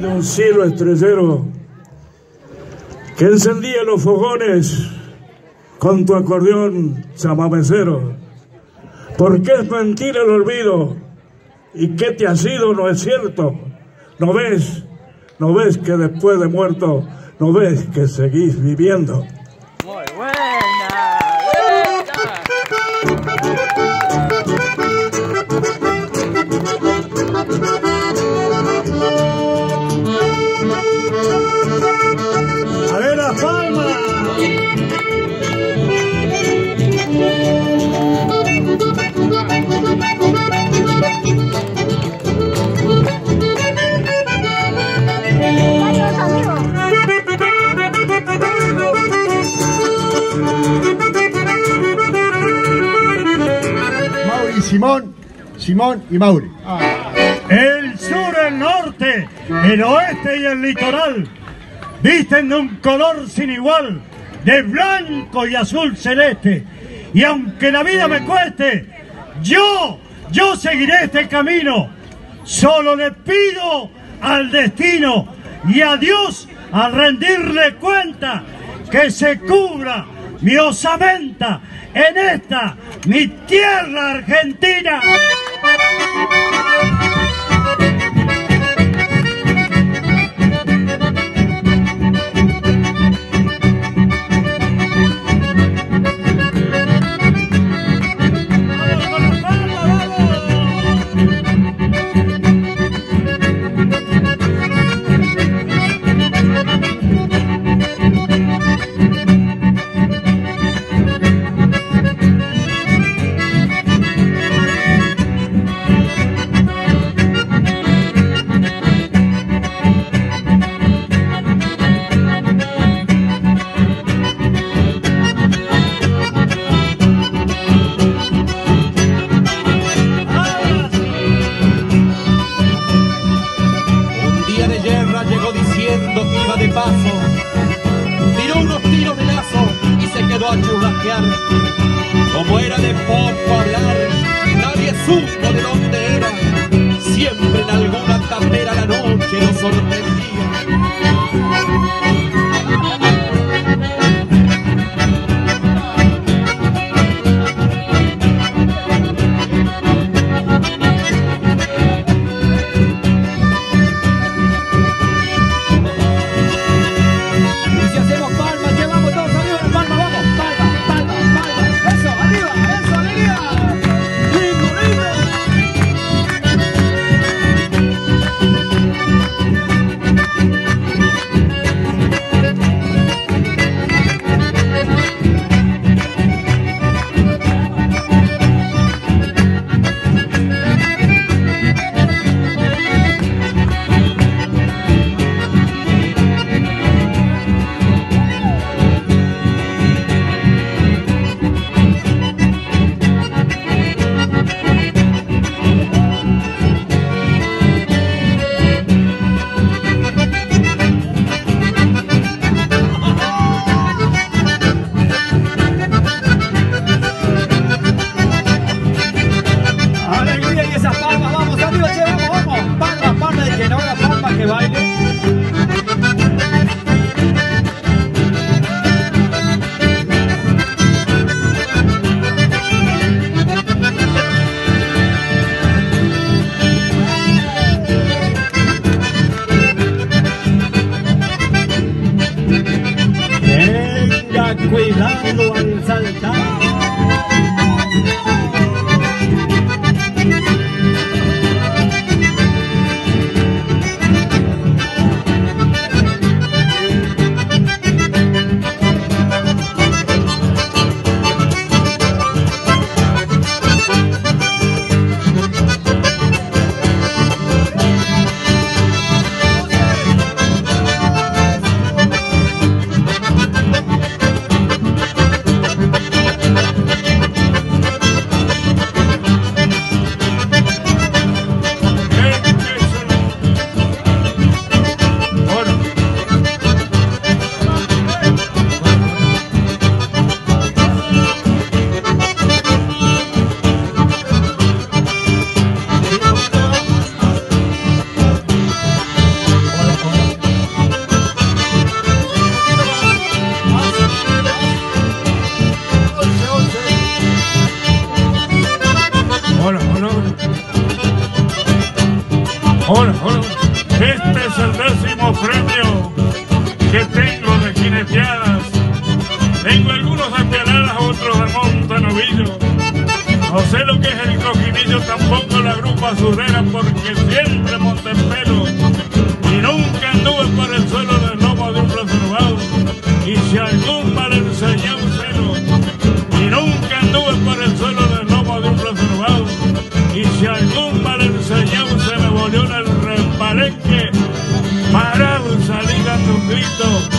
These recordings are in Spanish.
de un cielo estrellero que encendía los fogones con tu acordeón chamamecero. Porque es mentira el olvido y que te ha sido no es cierto. ¿No ves? ¿No ves que después de muerto, no ves que seguís viviendo? Simón y Mauri. El sur, el norte, el oeste y el litoral visten de un color sin igual, de blanco y azul celeste. Y aunque la vida me cueste, yo, yo seguiré este camino. Solo le pido al destino y a Dios al rendirle cuenta que se cubra mi osamenta en esta, mi tierra argentina. ¡Vamos con paso. Tiró unos tiros de lazo y se quedó a churrasquear. Como era de poco hablar, nadie supo de dónde era. Este es el décimo premio que tengo de jineteadas. Tengo algunos de Pialadas, otros de Montanovillo. No sé lo que es el cojinillo, tampoco la grupa surera, porque siempre monté Tito.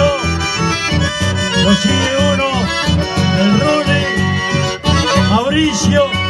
Monchito. Lo sigue uno, el Rune, Mauricio.